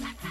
la, la.